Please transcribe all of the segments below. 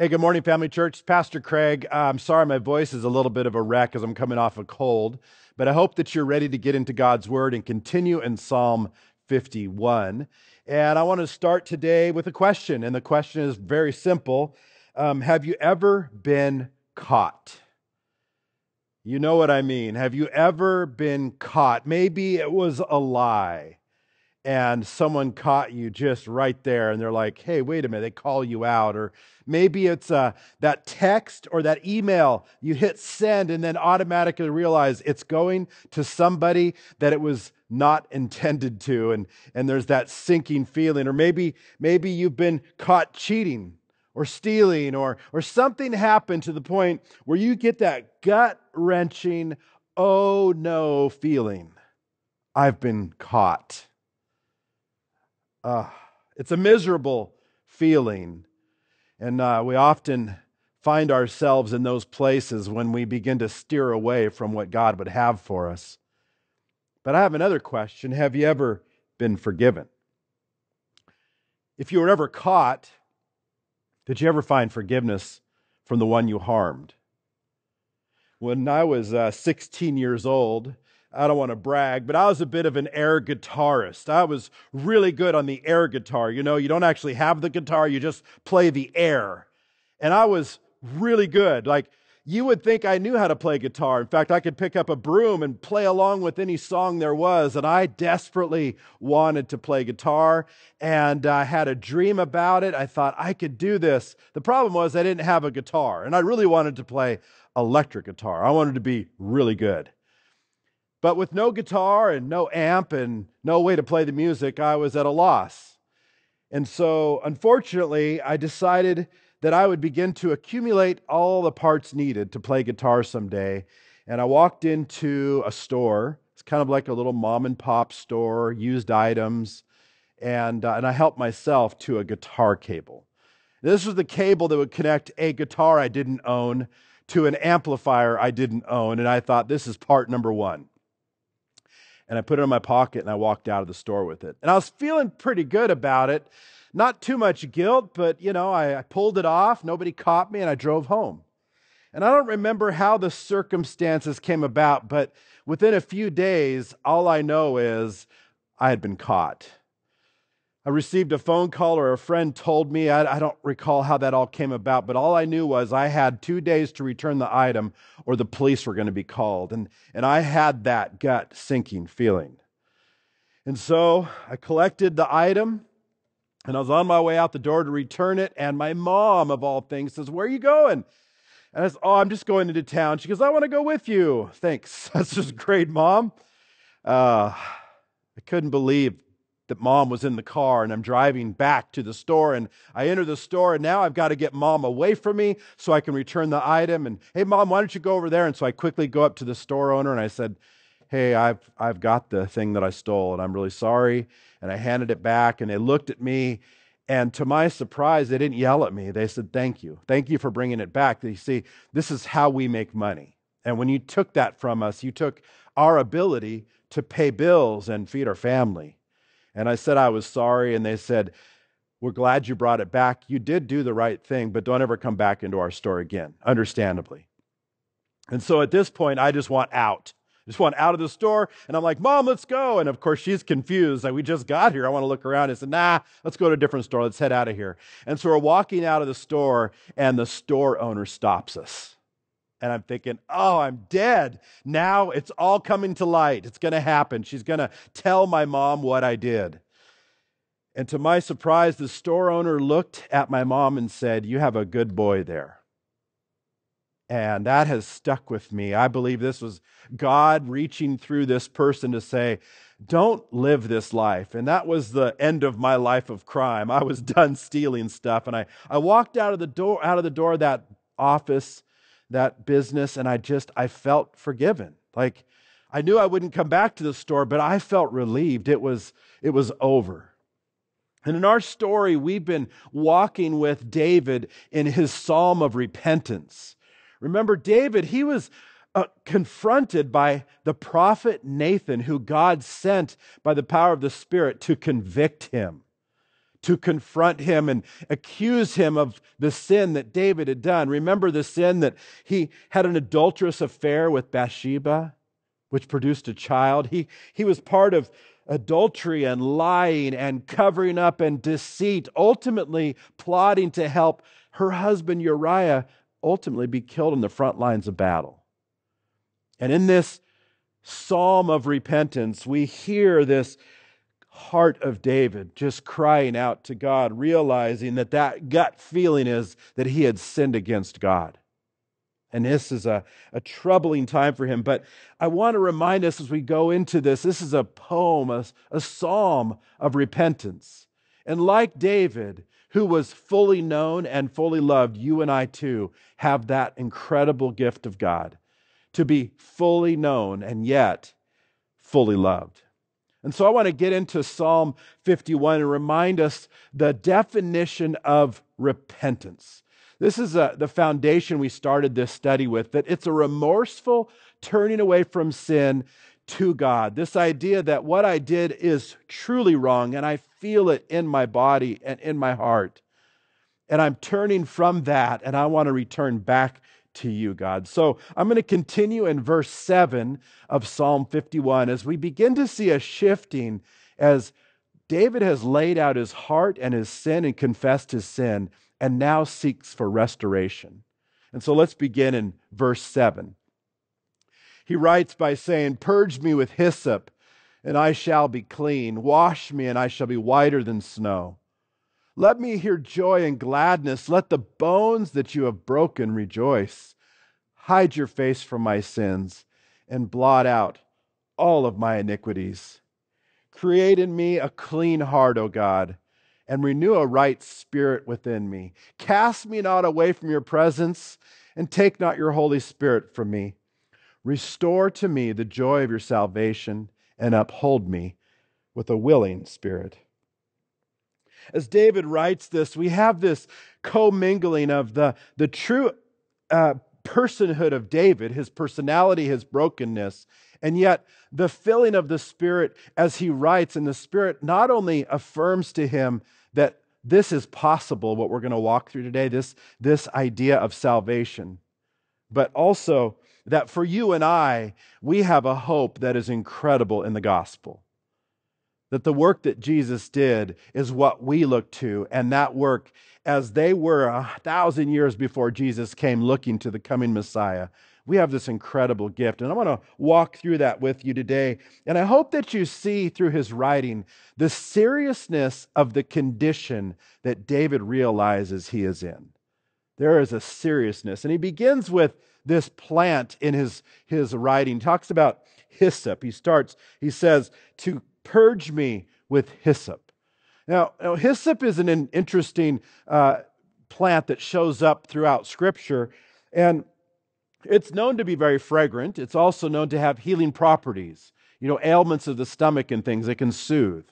Hey, good morning, Family Church. Pastor Craig. Uh, I'm sorry my voice is a little bit of a wreck as I'm coming off a cold, but I hope that you're ready to get into God's Word and continue in Psalm 51. And I want to start today with a question, and the question is very simple um, Have you ever been caught? You know what I mean. Have you ever been caught? Maybe it was a lie and someone caught you just right there and they're like, hey, wait a minute, they call you out. Or maybe it's uh, that text or that email you hit send and then automatically realize it's going to somebody that it was not intended to. And, and there's that sinking feeling. Or maybe, maybe you've been caught cheating or stealing or, or something happened to the point where you get that gut wrenching, oh no feeling. I've been caught. Uh, it's a miserable feeling. And uh, we often find ourselves in those places when we begin to steer away from what God would have for us. But I have another question Have you ever been forgiven? If you were ever caught, did you ever find forgiveness from the one you harmed? When I was uh, 16 years old, I don't want to brag, but I was a bit of an air guitarist. I was really good on the air guitar. You know, you don't actually have the guitar, you just play the air. And I was really good. Like, you would think I knew how to play guitar. In fact, I could pick up a broom and play along with any song there was. And I desperately wanted to play guitar and I had a dream about it. I thought I could do this. The problem was I didn't have a guitar and I really wanted to play electric guitar. I wanted to be really good. But with no guitar and no amp and no way to play the music, I was at a loss. And so, unfortunately, I decided that I would begin to accumulate all the parts needed to play guitar someday. And I walked into a store. It's kind of like a little mom and pop store, used items. And, uh, and I helped myself to a guitar cable. This was the cable that would connect a guitar I didn't own to an amplifier I didn't own. And I thought, this is part number one and I put it in my pocket and I walked out of the store with it. And I was feeling pretty good about it. Not too much guilt, but you know, I, I pulled it off. Nobody caught me and I drove home. And I don't remember how the circumstances came about, but within a few days, all I know is I had been caught. I received a phone call or a friend told me. I, I, don't recall how that all came about, but all I knew was I had two days to return the item or the police were going to be called. And, and I had that gut sinking feeling. And so I collected the item and I was on my way out the door to return it. And my mom, of all things, says, Where are you going? And I said, Oh, I'm just going into town. She goes, I want to go with you. Thanks. That's just great, mom. Uh, I couldn't believe that mom was in the car and I'm driving back to the store and I enter the store and now I've got to get mom away from me so I can return the item. And hey, mom, why don't you go over there? And so I quickly go up to the store owner and I said, hey, I've, I've got the thing that I stole and I'm really sorry. And I handed it back and they looked at me. And to my surprise, they didn't yell at me. They said, thank you. Thank you for bringing it back. You see, this is how we make money. And when you took that from us, you took our ability to pay bills and feed our family. And I said I was sorry, and they said, We're glad you brought it back. You did do the right thing, but don't ever come back into our store again, understandably. And so at this point, I just want out. Just want out of the store. And I'm like, Mom, let's go. And of course, she's confused. Like, we just got here. I want to look around. I said, Nah, let's go to a different store. Let's head out of here. And so we're walking out of the store, and the store owner stops us. And I'm thinking, oh, I'm dead. Now it's all coming to light. It's going to happen. She's going to tell my mom what I did. And to my surprise, the store owner looked at my mom and said, You have a good boy there. And that has stuck with me. I believe this was God reaching through this person to say, Don't live this life. And that was the end of my life of crime. I was done stealing stuff. And I, I walked out of the door, out of the door of that office that business and I just, I felt forgiven. Like I knew I wouldn't come back to the store, but I felt relieved. It was, it was over. And in our story, we've been walking with David in his psalm of repentance. Remember, David, he was uh, confronted by the prophet Nathan, who God sent by the power of the Spirit to convict him, to confront him and accuse him of the sin that David had done. Remember the sin that he had an adulterous affair with Bathsheba, which produced a child. He, he was part of adultery and lying and covering up and deceit, ultimately plotting to help her husband Uriah ultimately be killed in the front lines of battle. And in this psalm of repentance, we hear this heart of David just crying out to God, realizing that that gut feeling is that he had sinned against God. And this is a, a troubling time for him. But I want to remind us as we go into this this is a poem, a, a psalm of repentance. And like David, who was fully known and fully loved, you and I too have that incredible gift of God to be fully known and yet fully loved. And so I want to get into Psalm 51 and remind us the definition of repentance. This is a, the foundation we started this study with that it's a remorseful turning away from sin to God. This idea that what I did is truly wrong and I feel it in my body and in my heart. And I'm turning from that and I want to return back to you, God. So I'm going to continue in verse 7 of Psalm 51 as we begin to see a shifting as David has laid out his heart and his sin and confessed his sin and now seeks for restoration. And so let's begin in verse 7. He writes by saying, Purge me with hyssop, and I shall be clean. Wash me, and I shall be whiter than snow. Let me hear joy and gladness. Let the bones that you have broken rejoice. Hide your face from my sins and blot out all of my iniquities. Create in me a clean heart, O God, and renew a right spirit within me. Cast me not away from your presence, and take not your Holy Spirit from me. Restore to me the joy of your salvation, and uphold me with a willing spirit. As David writes this, we have this commingling of the, the true uh, personhood of David, his personality, his brokenness, and yet the filling of the Spirit as he writes, and the Spirit not only affirms to him that this is possible, what we're going to walk through today, this, this idea of salvation, but also that for you and I, we have a hope that is incredible in the gospel that the work that Jesus did is what we look to, and that work, as they were a thousand years before Jesus came looking to the coming Messiah, we have this incredible gift. And I want to walk through that with you today. And I hope that you see through his writing the seriousness of the condition that David realizes he is in. There is a seriousness. And he begins with this plant in his, his writing. He talks about hyssop. He starts, he says, to Purge me with hyssop. Now, now hyssop is an interesting uh, plant that shows up throughout Scripture, and it's known to be very fragrant. It's also known to have healing properties, you know, ailments of the stomach and things it can soothe.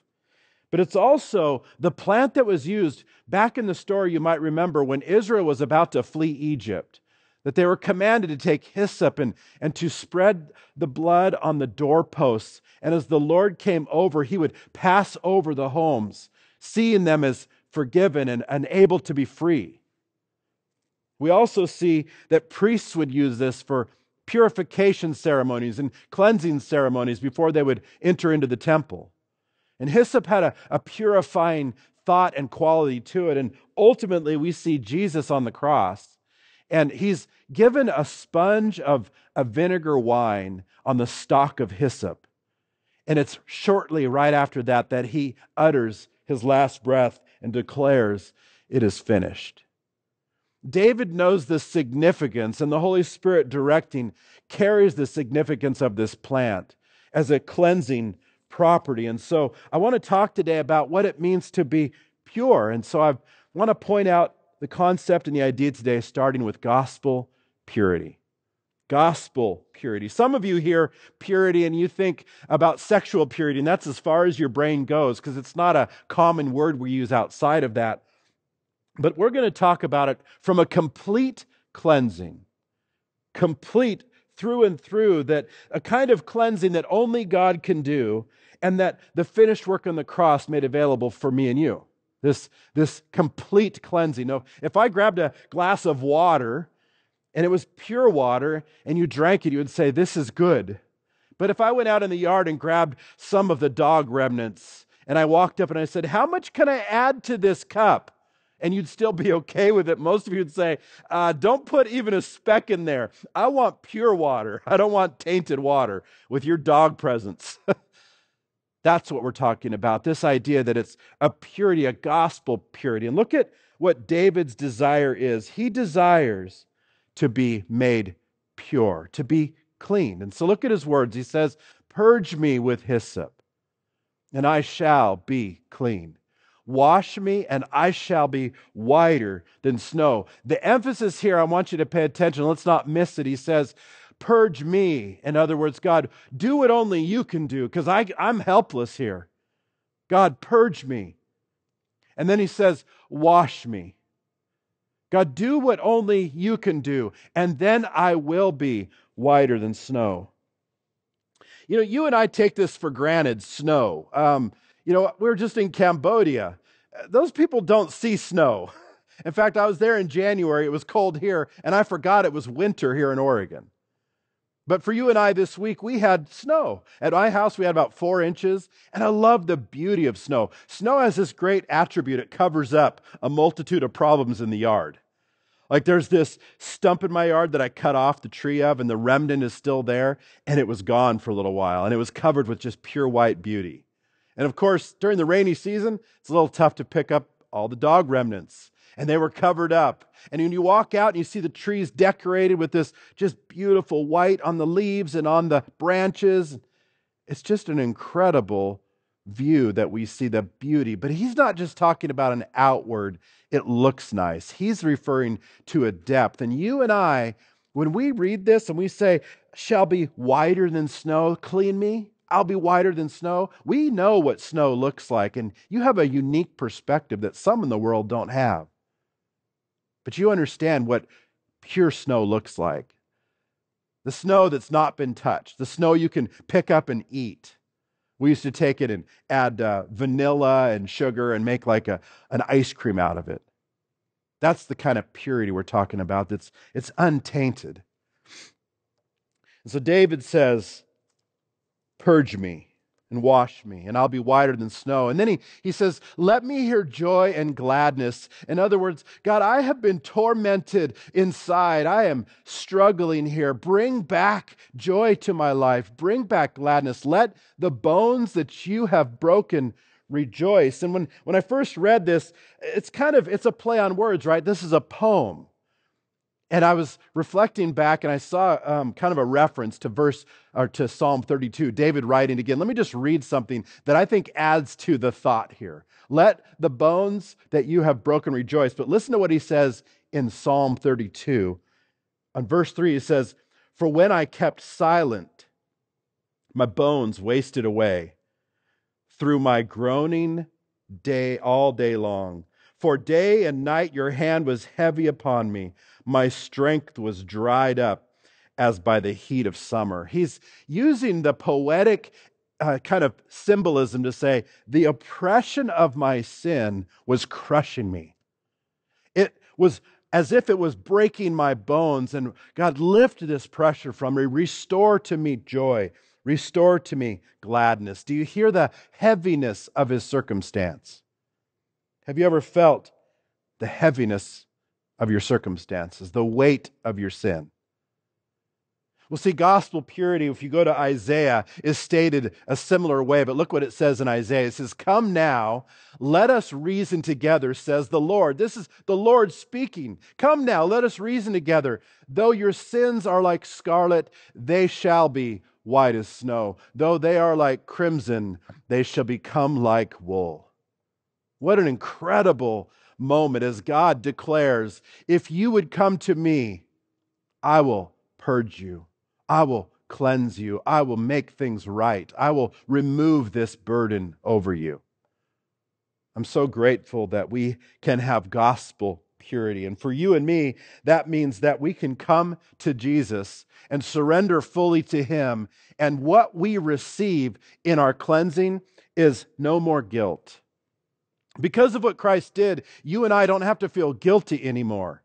But it's also the plant that was used back in the story, you might remember, when Israel was about to flee Egypt that they were commanded to take hyssop and, and to spread the blood on the doorposts. And as the Lord came over, he would pass over the homes, seeing them as forgiven and, and able to be free. We also see that priests would use this for purification ceremonies and cleansing ceremonies before they would enter into the temple. And hyssop had a, a purifying thought and quality to it. And ultimately, we see Jesus on the cross and he's given a sponge of a vinegar wine on the stalk of hyssop. And it's shortly right after that that he utters his last breath and declares, It is finished. David knows the significance, and the Holy Spirit directing carries the significance of this plant as a cleansing property. And so I want to talk today about what it means to be pure. And so I want to point out the concept and the idea today, starting with gospel purity. Gospel purity. Some of you hear purity and you think about sexual purity, and that's as far as your brain goes because it's not a common word we use outside of that. But we're going to talk about it from a complete cleansing, complete through and through, that a kind of cleansing that only God can do, and that the finished work on the cross made available for me and you. This, this complete cleansing. Now, if I grabbed a glass of water and it was pure water and you drank it, you would say, This is good. But if I went out in the yard and grabbed some of the dog remnants and I walked up and I said, How much can I add to this cup? And you'd still be okay with it. Most of you would say, uh, Don't put even a speck in there. I want pure water. I don't want tainted water with your dog presence. That's what we're talking about. This idea that it's a purity, a gospel purity. And look at what David's desire is. He desires to be made pure, to be clean. And so look at his words. He says, Purge me with hyssop, and I shall be clean. Wash me, and I shall be whiter than snow. The emphasis here, I want you to pay attention. Let's not miss it. He says, Purge me. In other words, God, do what only you can do because I'm helpless here. God, purge me. And then he says, Wash me. God, do what only you can do, and then I will be whiter than snow. You know, you and I take this for granted snow. Um, you know, we were just in Cambodia. Those people don't see snow. In fact, I was there in January. It was cold here, and I forgot it was winter here in Oregon. But for you and I this week, we had snow. At my house, we had about four inches, and I love the beauty of snow. Snow has this great attribute it covers up a multitude of problems in the yard. Like there's this stump in my yard that I cut off the tree of, and the remnant is still there, and it was gone for a little while, and it was covered with just pure white beauty. And of course, during the rainy season, it's a little tough to pick up all the dog remnants and they were covered up. And when you walk out and you see the trees decorated with this just beautiful white on the leaves and on the branches, it's just an incredible view that we see the beauty. But he's not just talking about an outward, it looks nice. He's referring to a depth. And you and I, when we read this and we say, shall be whiter than snow, clean me, I'll be whiter than snow. We know what snow looks like, and you have a unique perspective that some in the world don't have. But you understand what pure snow looks like the snow that's not been touched, the snow you can pick up and eat. We used to take it and add uh, vanilla and sugar and make like a, an ice cream out of it. That's the kind of purity we're talking about. That's it's untainted. And so David says, Purge me and wash me, and I'll be whiter than snow. And then he, he says, Let me hear joy and gladness. In other words, God, I have been tormented inside. I am struggling here. Bring back joy to my life. Bring back gladness. Let the bones that you have broken rejoice. And when, when I first read this, it's kind of, it's a play on words, right? This is a poem. And I was reflecting back and I saw um, kind of a reference to verse or to Psalm 32, David writing again. Let me just read something that I think adds to the thought here. Let the bones that you have broken rejoice. But listen to what he says in Psalm 32. On verse 3, he says, For when I kept silent, my bones wasted away through my groaning day all day long. For day and night your hand was heavy upon me my strength was dried up as by the heat of summer. He's using the poetic uh, kind of symbolism to say, the oppression of my sin was crushing me. It was as if it was breaking my bones, and God, lift this pressure from me, restore to me joy, restore to me gladness. Do you hear the heaviness of his circumstance? Have you ever felt the heaviness of your circumstances, the weight of your sin. Well, see, gospel purity, if you go to Isaiah, is stated a similar way, but look what it says in Isaiah. It says, Come now, let us reason together, says the Lord. This is the Lord speaking. Come now, let us reason together. Though your sins are like scarlet, they shall be white as snow. Though they are like crimson, they shall become like wool. What an incredible moment as God declares, If you would come to me, I will purge you, I will cleanse you, I will make things right, I will remove this burden over you. I'm so grateful that we can have gospel purity. And for you and me, that means that we can come to Jesus and surrender fully to Him. And what we receive in our cleansing is no more guilt Because of what Christ did, you and I don't have to feel guilty anymore.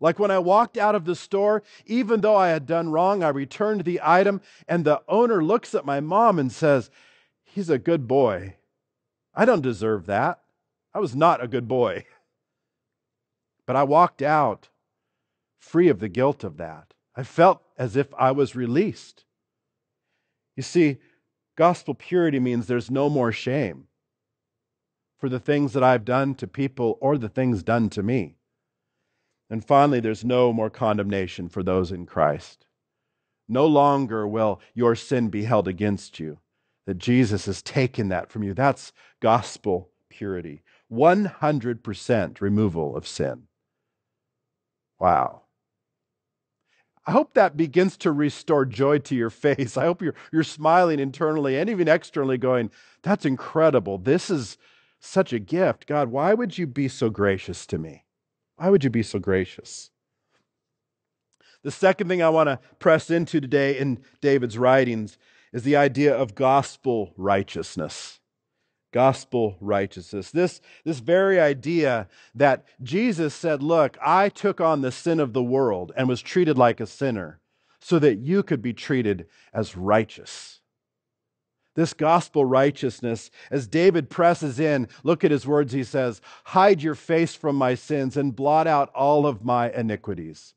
Like when I walked out of the store, even though I had done wrong, I returned the item, and the owner looks at my mom and says, He's a good boy. I don't deserve that. I was not a good boy. But I walked out free of the guilt of that. I felt as if I was released. You see, gospel purity means there's no more shame for the things that I've done to people or the things done to me. And finally, there's no more condemnation for those in Christ. No longer will your sin be held against you, that Jesus has taken that from you. That's gospel purity 100% removal of sin. Wow. I hope that begins to restore joy to your face. I hope you're, you're smiling internally and even externally, going, That's incredible. This is such a gift. God, why would you be so gracious to me? Why would you be so gracious? The second thing I want to press into today in David's writings is the idea of gospel righteousness. Gospel righteousness. This, this very idea that Jesus said, Look, I took on the sin of the world and was treated like a sinner so that you could be treated as righteous this gospel righteousness. As David presses in, look at his words. He says, Hide your face from my sins and blot out all of my iniquities.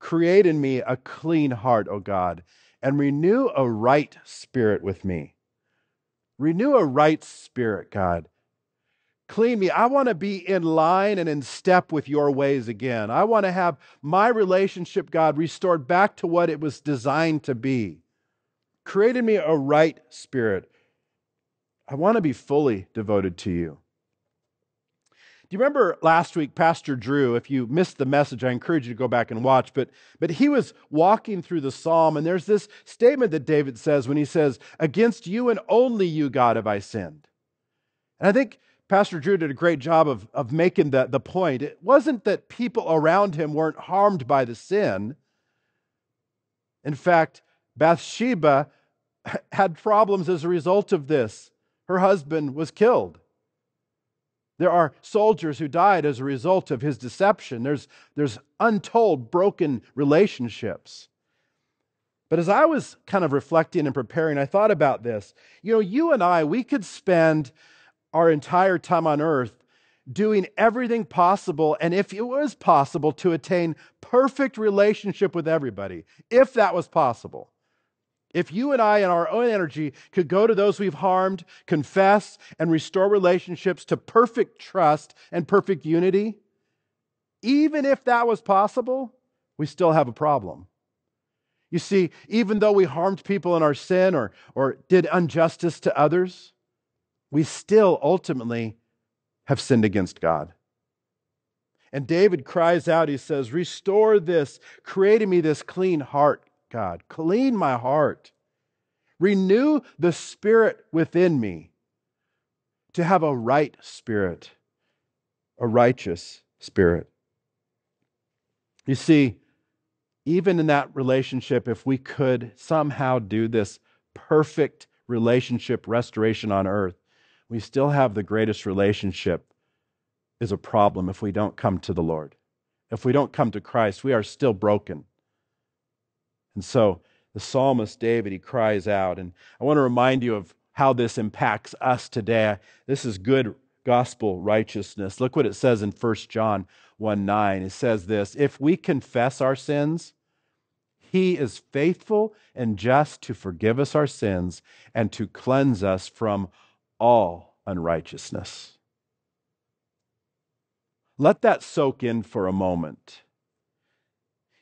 Create in me a clean heart, O God, and renew a right spirit with me. Renew a right spirit, God. Clean me. I want to be in line and in step with your ways again. I want to have my relationship, God, restored back to what it was designed to be. Create in me a right spirit. I want to be fully devoted to you. Do you remember last week, Pastor Drew? If you missed the message, I encourage you to go back and watch. But, but he was walking through the psalm, and there's this statement that David says when he says, Against you and only you, God, have I sinned. And I think Pastor Drew did a great job of, of making the, the point. It wasn't that people around him weren't harmed by the sin. In fact, Bathsheba had problems as a result of this. Her husband was killed. There are soldiers who died as a result of his deception. There's, there's untold broken relationships. But as I was kind of reflecting and preparing, I thought about this. You know, you and I, we could spend our entire time on earth doing everything possible, and if it was possible, to attain perfect relationship with everybody, if that was possible. If you and I, in our own energy, could go to those we've harmed, confess, and restore relationships to perfect trust and perfect unity, even if that was possible, we still have a problem. You see, even though we harmed people in our sin or, or did injustice to others, we still ultimately have sinned against God. And David cries out, he says, Restore this, create in me this clean heart, God. Clean my heart. Renew the spirit within me to have a right spirit, a righteous spirit. You see, even in that relationship, if we could somehow do this perfect relationship restoration on earth, we still have the greatest relationship is a problem if we don't come to the Lord. If we don't come to Christ, we are still broken. And so the psalmist David, he cries out. And I want to remind you of how this impacts us today. This is good gospel righteousness. Look what it says in 1 John 1 9. It says this If we confess our sins, he is faithful and just to forgive us our sins and to cleanse us from all unrighteousness. Let that soak in for a moment.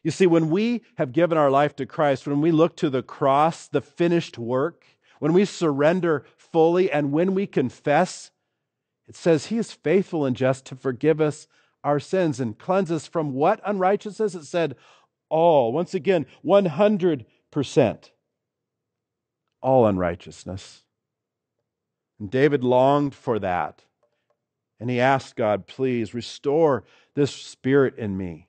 You see, when we have given our life to Christ, when we look to the cross, the finished work, when we surrender fully, and when we confess, it says He is faithful and just to forgive us our sins and cleanse us from what unrighteousness? It said all. Once again, 100%. All unrighteousness. And David longed for that. And he asked God, please restore this spirit in me.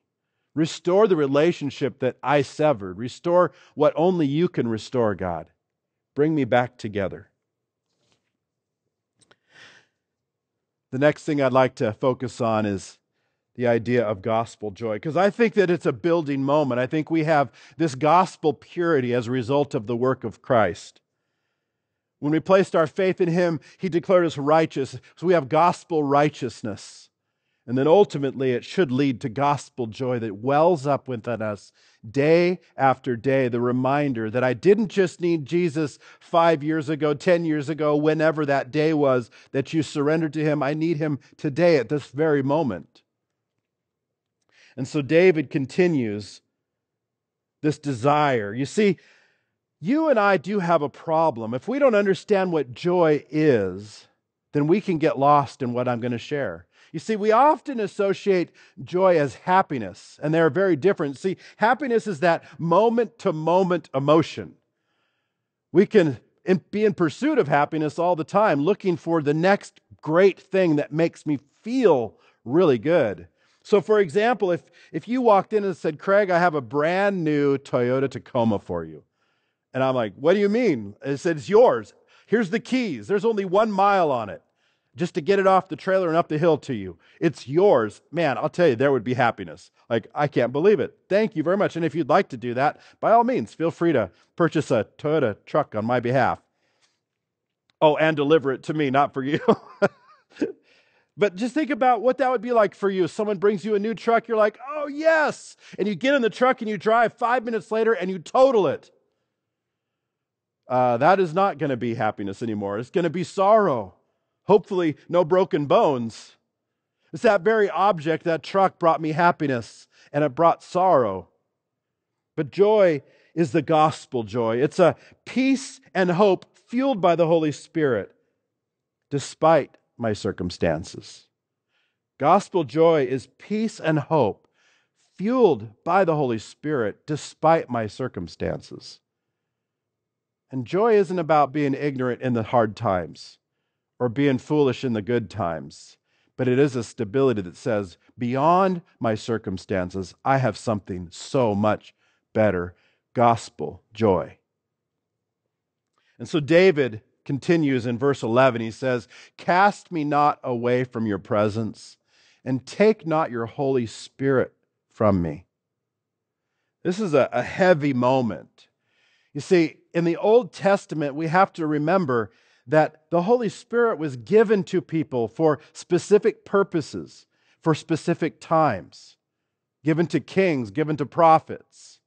Restore the relationship that I severed. Restore what only you can restore, God. Bring me back together. The next thing I'd like to focus on is the idea of gospel joy, because I think that it's a building moment. I think we have this gospel purity as a result of the work of Christ. When we placed our faith in Him, He declared us righteous. So we have gospel righteousness. And then ultimately, it should lead to gospel joy that wells up within us day after day. The reminder that I didn't just need Jesus five years ago, 10 years ago, whenever that day was that you surrendered to Him. I need Him today at this very moment. And so David continues this desire. You see, you and I do have a problem. If we don't understand what joy is, then we can get lost in what I'm going to share. You see, we often associate joy as happiness, and they're very different. See, happiness is that moment to moment emotion. We can be in pursuit of happiness all the time, looking for the next great thing that makes me feel really good. So, for example, if, if you walked in and said, Craig, I have a brand new Toyota Tacoma for you. And I'm like, what do you mean? It said, it's yours. Here's the keys. There's only one mile on it just to get it off the trailer and up the hill to you. It's yours. Man, I'll tell you, there would be happiness. Like, I can't believe it. Thank you very much. And if you'd like to do that, by all means, feel free to purchase a Toyota truck on my behalf. Oh, and deliver it to me, not for you. but just think about what that would be like for you. Someone brings you a new truck, you're like, oh, yes. And you get in the truck and you drive five minutes later and you total it. Uh, that is not going to be happiness anymore. It's going to be sorrow. Hopefully, no broken bones. It's that very object, that truck, brought me happiness and it brought sorrow. But joy is the gospel joy. It's a peace and hope fueled by the Holy Spirit despite my circumstances. Gospel joy is peace and hope fueled by the Holy Spirit despite my circumstances. And joy isn't about being ignorant in the hard times or being foolish in the good times, but it is a stability that says, beyond my circumstances, I have something so much better gospel joy. And so David continues in verse 11. He says, Cast me not away from your presence, and take not your Holy Spirit from me. This is a, a heavy moment. You see, in the Old Testament, we have to remember that the Holy Spirit was given to people for specific purposes, for specific times, given to kings, given to prophets.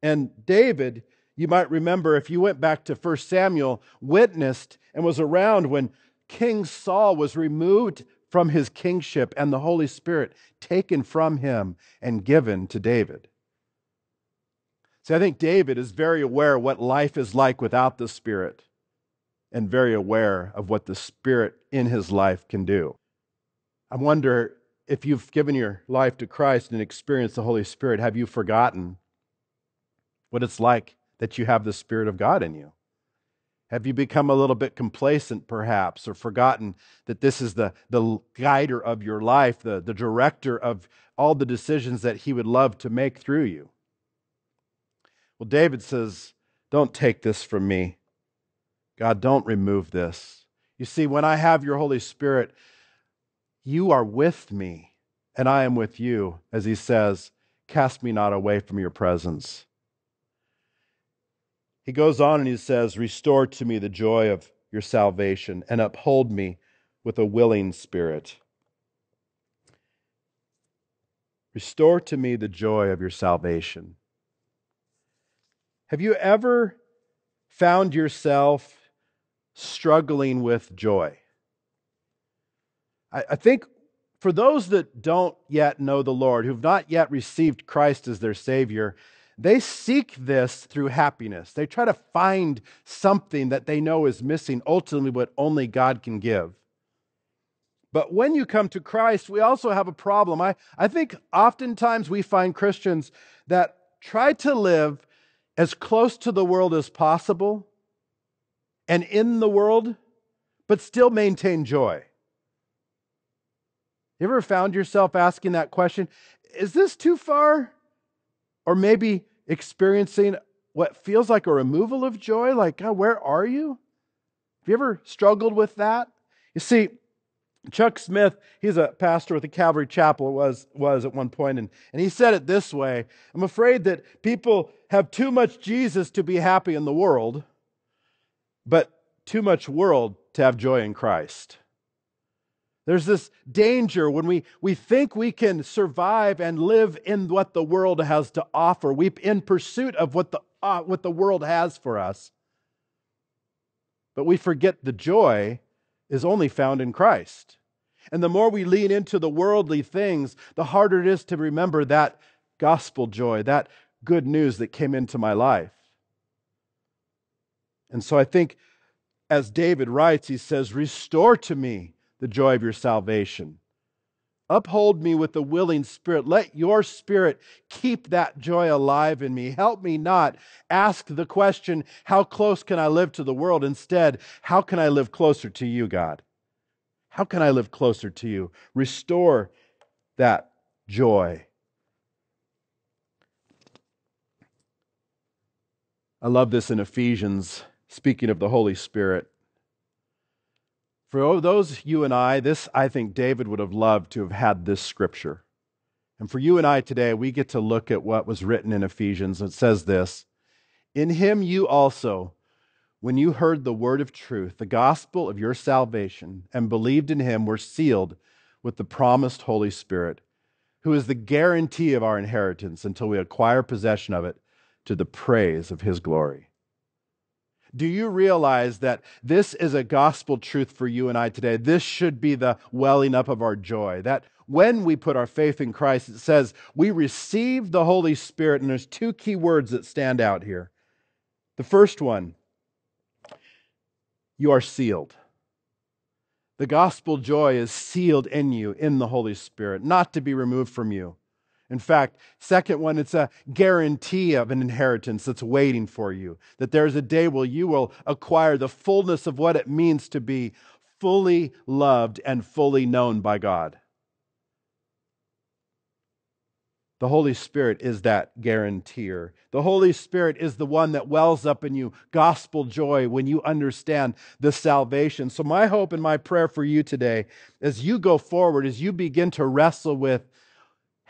And David, you might remember if you went back to 1 Samuel, witnessed and was around when King Saul was removed from his kingship and the Holy Spirit taken from him and given to David. See, I think David is very aware what life is like without the Spirit and very aware of what the Spirit in his life can do. I wonder if you've given your life to Christ and experienced the Holy Spirit, have you forgotten what it's like that you have the Spirit of God in you? Have you become a little bit complacent, perhaps, or forgotten that this is the, the guider of your life, the, the director of all the decisions that he would love to make through you? Well, David says, Don't take this from me. God, don't remove this. You see, when I have your Holy Spirit, you are with me, and I am with you, as he says, cast me not away from your presence. He goes on and he says, Restore to me the joy of your salvation and uphold me with a willing spirit. Restore to me the joy of your salvation. Have you ever found yourself struggling with joy. I, I think for those that don't yet know the Lord, who've not yet received Christ as their Savior, they seek this through happiness. They try to find something that they know is missing, ultimately, what only God can give. But when you come to Christ, we also have a problem. I, I think oftentimes we find Christians that try to live as close to the world as possible and in the world, but still maintain joy? You ever found yourself asking that question? Is this too far? Or maybe experiencing what feels like a removal of joy? Like, God, where are you? Have you ever struggled with that? You see, Chuck Smith, he's a pastor with the Calvary Chapel, was, was at one point, and, and he said it this way I'm afraid that people have too much Jesus to be happy in the world, but too much world to have joy in Christ. There's this danger when we, we think we can survive and live in what the world has to offer. We in pursuit of what the, uh, what the world has for us. But we forget the joy is only found in Christ. And the more we lean into the worldly things, the harder it is to remember that gospel joy, that good news that came into my life. And so I think as David writes, he says, Restore to me the joy of your salvation. Uphold me with a willing spirit. Let your spirit keep that joy alive in me. Help me not ask the question, How close can I live to the world? Instead, how can I live closer to you, God? How can I live closer to you? Restore that joy. I love this in Ephesians, speaking of the Holy Spirit. For those you and I, this I think David would have loved to have had this scripture. And for you and I today, we get to look at what was written in Ephesians. It says this In him you also, when you heard the word of truth, the gospel of your salvation, and believed in him, were sealed with the promised Holy Spirit, who is the guarantee of our inheritance until we acquire possession of it to the praise of his glory. Do you realize that this is a gospel truth for you and I today? This should be the welling up of our joy. That when we put our faith in Christ, it says we receive the Holy Spirit, and there's two key words that stand out here. The first one, you are sealed. The gospel joy is sealed in you in the Holy Spirit, not to be removed from you. In fact, second one, it's a guarantee of an inheritance that's waiting for you. That there's a day where you will acquire the fullness of what it means to be fully loved and fully known by God. The Holy Spirit is that guarantor. The Holy Spirit is the one that wells up in you gospel joy when you understand the salvation. So, my hope and my prayer for you today, as you go forward, as you begin to wrestle with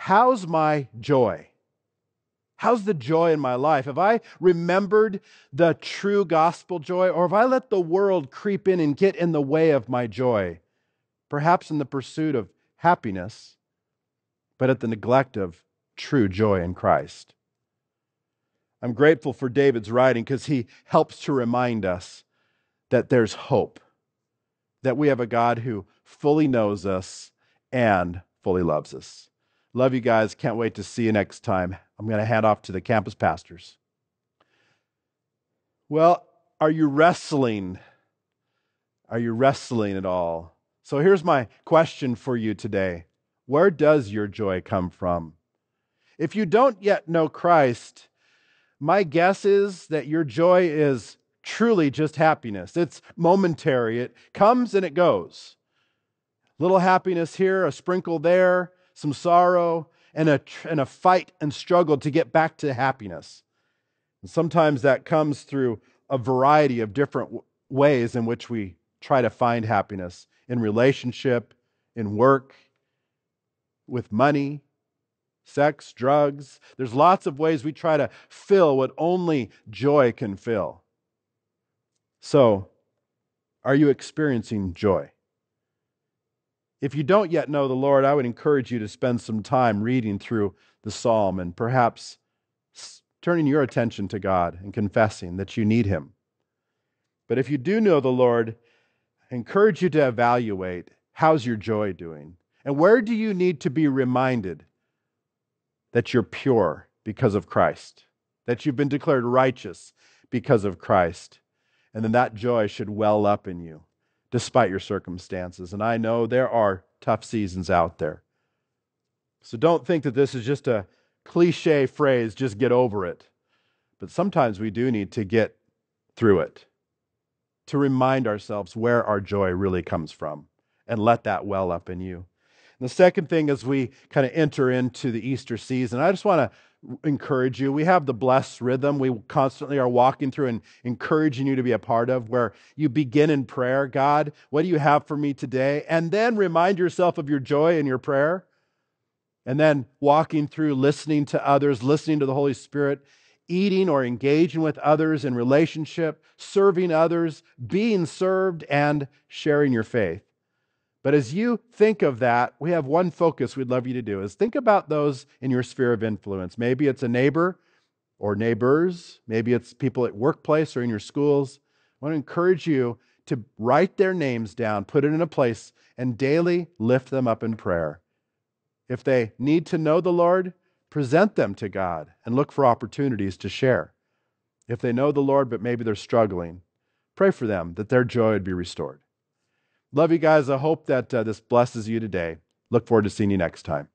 How's my joy? How's the joy in my life? Have I remembered the true gospel joy, or have I let the world creep in and get in the way of my joy? Perhaps in the pursuit of happiness, but at the neglect of true joy in Christ. I'm grateful for David's writing because he helps to remind us that there's hope, that we have a God who fully knows us and fully loves us. Love you guys. Can't wait to see you next time. I'm going to hand off to the campus pastors. Well, are you wrestling? Are you wrestling at all? So here's my question for you today Where does your joy come from? If you don't yet know Christ, my guess is that your joy is truly just happiness. It's momentary, it comes and it goes. Little happiness here, a sprinkle there, some sorrow, and a, and a fight and struggle to get back to happiness. And sometimes that comes through a variety of different ways in which we try to find happiness in relationship, in work, with money, sex, drugs. There's lots of ways we try to fill what only joy can fill. So, are you experiencing joy? If you don't yet know the Lord, I would encourage you to spend some time reading through the psalm and perhaps turning your attention to God and confessing that you need Him. But if you do know the Lord, I encourage you to evaluate how's your joy doing? And where do you need to be reminded that you're pure because of Christ, that you've been declared righteous because of Christ, and then that joy should well up in you despite your circumstances. And I know there are tough seasons out there. So don't think that this is just a cliche phrase, just get over it. But sometimes we do need to get through it to remind ourselves where our joy really comes from and let that well up in you. And the second thing as we kind of enter into the Easter season, I just want to encourage you. We have the blessed rhythm we constantly are walking through and encouraging you to be a part of, where you begin in prayer God, what do you have for me today? And then remind yourself of your joy in your prayer. And then walking through, listening to others, listening to the Holy Spirit, eating or engaging with others in relationship, serving others, being served, and sharing your faith. But as you think of that, we have one focus we'd love you to do is think about those in your sphere of influence. Maybe it's a neighbor or neighbors, maybe it's people at workplace or in your schools. I want to encourage you to write their names down, put it in a place, and daily lift them up in prayer. If they need to know the Lord, present them to God and look for opportunities to share. If they know the Lord, but maybe they're struggling, pray for them that their joy would be restored. Love you guys. I hope that uh, this blesses you today. Look forward to seeing you next time.